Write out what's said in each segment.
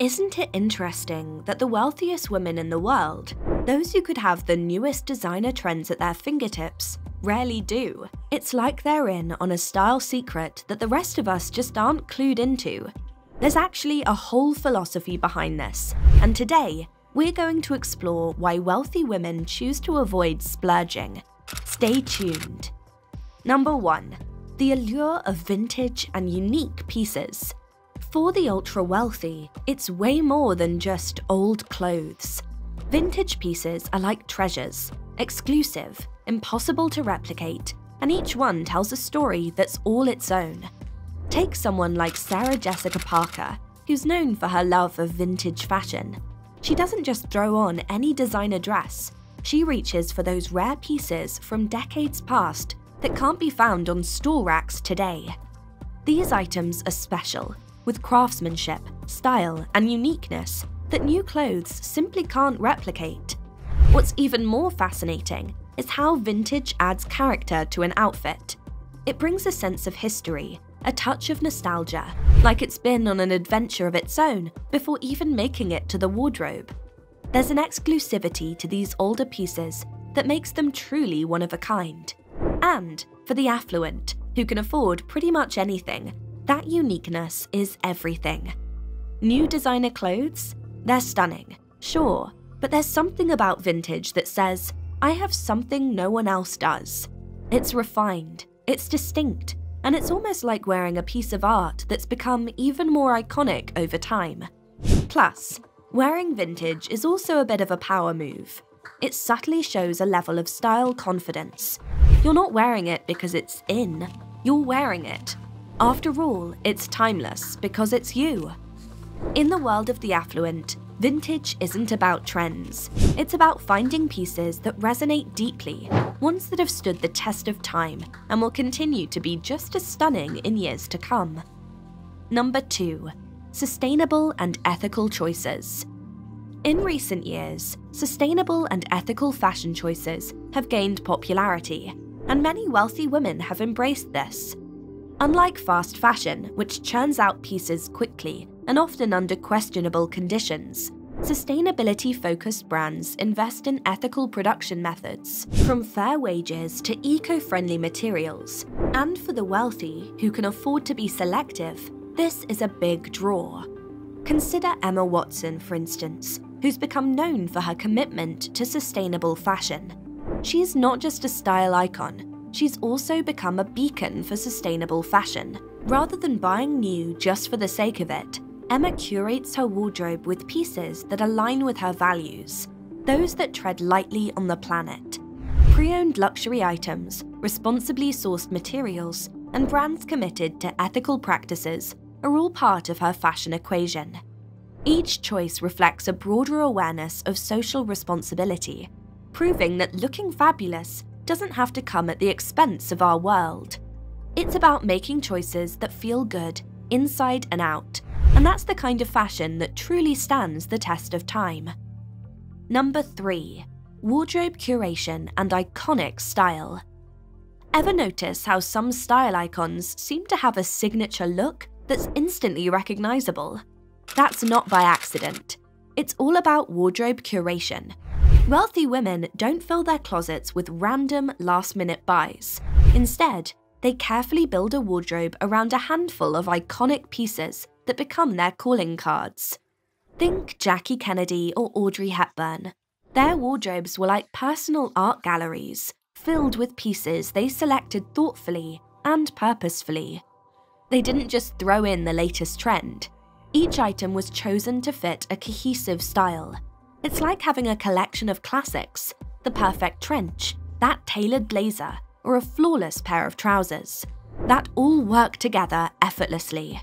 Isn't it interesting that the wealthiest women in the world, those who could have the newest designer trends at their fingertips, rarely do? It's like they're in on a style secret that the rest of us just aren't clued into. There's actually a whole philosophy behind this, and today, we're going to explore why wealthy women choose to avoid splurging. Stay tuned. Number 1. The allure of vintage and unique pieces. For the ultra wealthy, it's way more than just old clothes. Vintage pieces are like treasures, exclusive, impossible to replicate, and each one tells a story that's all its own. Take someone like Sarah Jessica Parker, who's known for her love of vintage fashion. She doesn't just throw on any designer dress, she reaches for those rare pieces from decades past that can't be found on store racks today. These items are special, with craftsmanship, style, and uniqueness that new clothes simply can't replicate. What's even more fascinating is how vintage adds character to an outfit. It brings a sense of history, a touch of nostalgia, like it's been on an adventure of its own before even making it to the wardrobe. There's an exclusivity to these older pieces that makes them truly one of a kind. And for the affluent, who can afford pretty much anything, that uniqueness is everything. New designer clothes? They're stunning, sure, but there's something about vintage that says, I have something no one else does. It's refined, it's distinct, and it's almost like wearing a piece of art that's become even more iconic over time. Plus, wearing vintage is also a bit of a power move. It subtly shows a level of style confidence. You're not wearing it because it's in, you're wearing it after all, it's timeless because it's you. In the world of the affluent, vintage isn't about trends. It's about finding pieces that resonate deeply, ones that have stood the test of time and will continue to be just as stunning in years to come. Number 2. Sustainable and ethical choices. In recent years, sustainable and ethical fashion choices have gained popularity, and many wealthy women have embraced this. Unlike fast fashion, which churns out pieces quickly and often under questionable conditions, sustainability focused brands invest in ethical production methods, from fair wages to eco friendly materials. And for the wealthy, who can afford to be selective, this is a big draw. Consider Emma Watson, for instance, who's become known for her commitment to sustainable fashion. She is not just a style icon, she's also become a beacon for sustainable fashion. Rather than buying new just for the sake of it, Emma curates her wardrobe with pieces that align with her values, those that tread lightly on the planet. Pre owned luxury items, responsibly sourced materials, and brands committed to ethical practices are all part of her fashion equation. Each choice reflects a broader awareness of social responsibility, proving that looking fabulous doesn't have to come at the expense of our world. It's about making choices that feel good, inside and out, and that's the kind of fashion that truly stands the test of time. Number 3. Wardrobe curation and iconic style. Ever notice how some style icons seem to have a signature look that's instantly recognizable? That's not by accident. It's all about wardrobe curation, Wealthy women don't fill their closets with random last minute buys. Instead, they carefully build a wardrobe around a handful of iconic pieces that become their calling cards. Think Jackie Kennedy or Audrey Hepburn. Their wardrobes were like personal art galleries, filled with pieces they selected thoughtfully and purposefully. They didn't just throw in the latest trend. Each item was chosen to fit a cohesive style, it's like having a collection of classics, the perfect trench, that tailored blazer, or a flawless pair of trousers, that all work together effortlessly.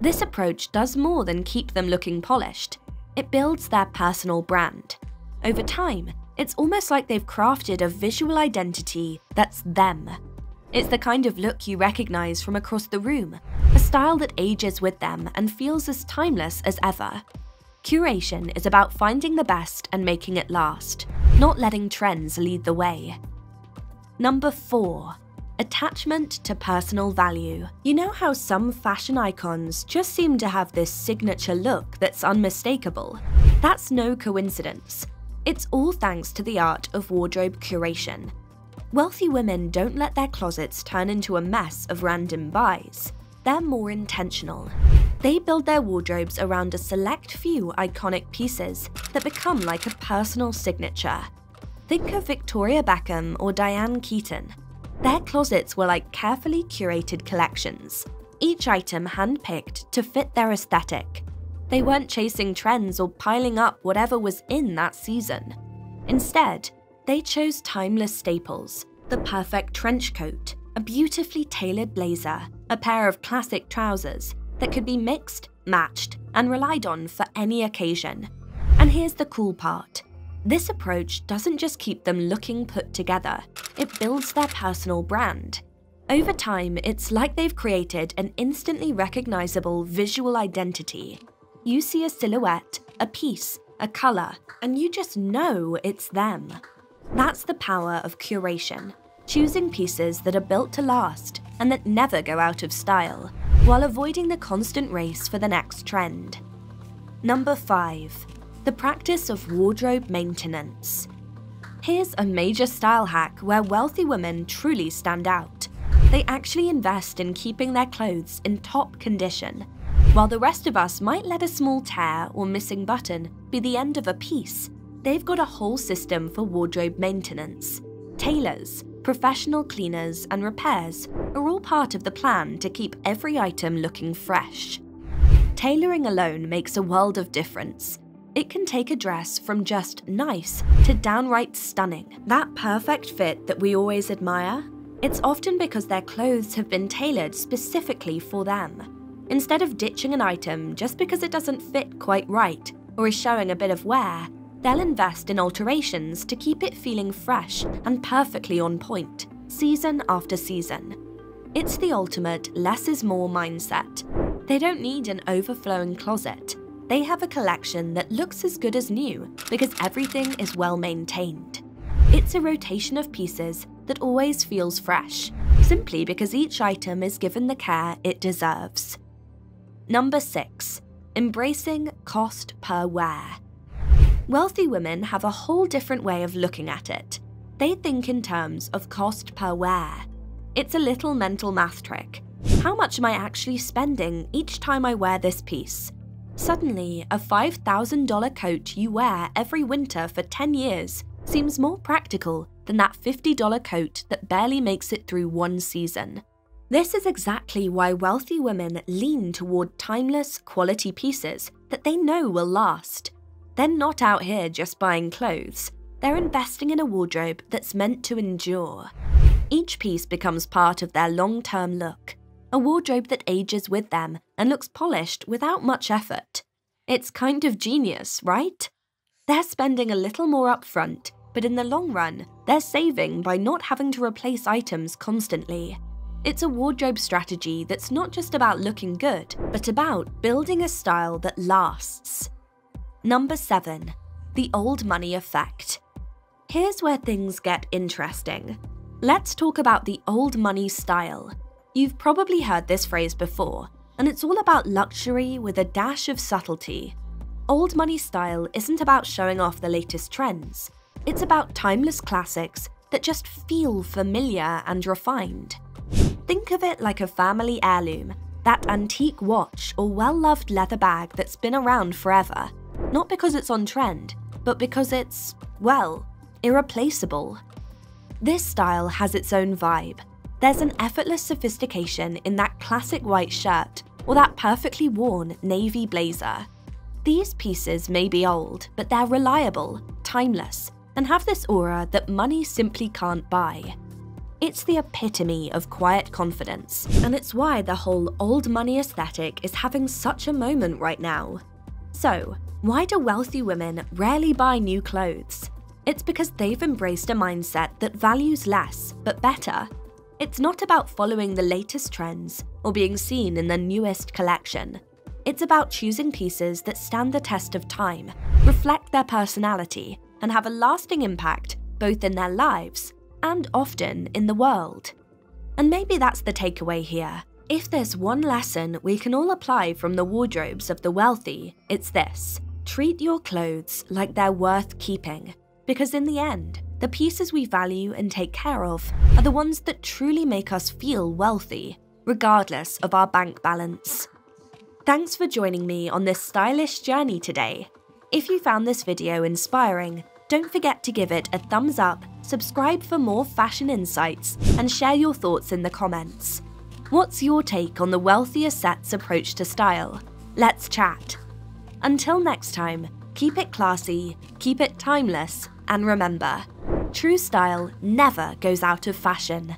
This approach does more than keep them looking polished, it builds their personal brand. Over time, it's almost like they've crafted a visual identity that's them. It's the kind of look you recognize from across the room, a style that ages with them and feels as timeless as ever. Curation is about finding the best and making it last, not letting trends lead the way. Number 4. attachment to personal value. You know how some fashion icons just seem to have this signature look that's unmistakable? That's no coincidence. It's all thanks to the art of wardrobe curation. Wealthy women don't let their closets turn into a mess of random buys. They're more intentional. They build their wardrobes around a select few iconic pieces that become like a personal signature. Think of Victoria Beckham or Diane Keaton. Their closets were like carefully curated collections, each item handpicked to fit their aesthetic. They weren't chasing trends or piling up whatever was in that season. Instead, they chose timeless staples the perfect trench coat, a beautifully tailored blazer, a pair of classic trousers that could be mixed, matched, and relied on for any occasion. And here's the cool part this approach doesn't just keep them looking put together, it builds their personal brand. Over time, it's like they've created an instantly recognizable visual identity. You see a silhouette, a piece, a color, and you just know it's them. That's the power of curation, choosing pieces that are built to last and that never go out of style, while avoiding the constant race for the next trend. Number 5 the practice of wardrobe maintenance. Here's a major style hack where wealthy women truly stand out. They actually invest in keeping their clothes in top condition, while the rest of us might let a small tear or missing button be the end of a piece. They've got a whole system for wardrobe maintenance. Tailors, professional cleaners, and repairs are all part of the plan to keep every item looking fresh. Tailoring alone makes a world of difference, it can take a dress from just nice to downright stunning. That perfect fit that we always admire, it's often because their clothes have been tailored specifically for them. Instead of ditching an item just because it doesn't fit quite right or is showing a bit of wear, they'll invest in alterations to keep it feeling fresh and perfectly on point, season after season. It's the ultimate less is more mindset. They don't need an overflowing closet they have a collection that looks as good as new because everything is well maintained. It's a rotation of pieces that always feels fresh, simply because each item is given the care it deserves. Number 6. Embracing cost per wear. Wealthy women have a whole different way of looking at it. They think in terms of cost per wear. It's a little mental math trick. How much am I actually spending each time I wear this piece? Suddenly, a $5,000 coat you wear every winter for 10 years seems more practical than that $50 coat that barely makes it through one season. This is exactly why wealthy women lean toward timeless, quality pieces that they know will last. They're not out here just buying clothes, they're investing in a wardrobe that's meant to endure. Each piece becomes part of their long term look, a wardrobe that ages with them and looks polished without much effort. It's kind of genius, right? They're spending a little more upfront, but in the long run, they're saving by not having to replace items constantly. It's a wardrobe strategy that's not just about looking good, but about building a style that lasts. Number 7. The Old Money Effect. Here's where things get interesting. Let's talk about the old money style, You've probably heard this phrase before, and it's all about luxury with a dash of subtlety. Old money style isn't about showing off the latest trends, it's about timeless classics that just feel familiar and refined. Think of it like a family heirloom, that antique watch or well loved leather bag that's been around forever, not because it's on trend, but because it's, well, irreplaceable. This style has its own vibe, there's an effortless sophistication in that classic white shirt or that perfectly worn navy blazer. These pieces may be old, but they're reliable, timeless, and have this aura that money simply can't buy. It's the epitome of quiet confidence, and it's why the whole old money aesthetic is having such a moment right now. So, why do wealthy women rarely buy new clothes? It's because they've embraced a mindset that values less, but better, it's not about following the latest trends or being seen in the newest collection. It's about choosing pieces that stand the test of time, reflect their personality, and have a lasting impact both in their lives and often in the world. And maybe that's the takeaway here. If there's one lesson we can all apply from the wardrobes of the wealthy, it's this treat your clothes like they're worth keeping. Because in the end, the pieces we value and take care of are the ones that truly make us feel wealthy, regardless of our bank balance. Thanks for joining me on this stylish journey today. If you found this video inspiring, don't forget to give it a thumbs up, subscribe for more fashion insights, and share your thoughts in the comments. What's your take on the wealthier set's approach to style? Let's chat. Until next time, keep it classy, keep it timeless, and remember, true style never goes out of fashion.